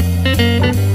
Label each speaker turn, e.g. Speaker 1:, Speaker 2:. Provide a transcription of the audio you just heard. Speaker 1: Música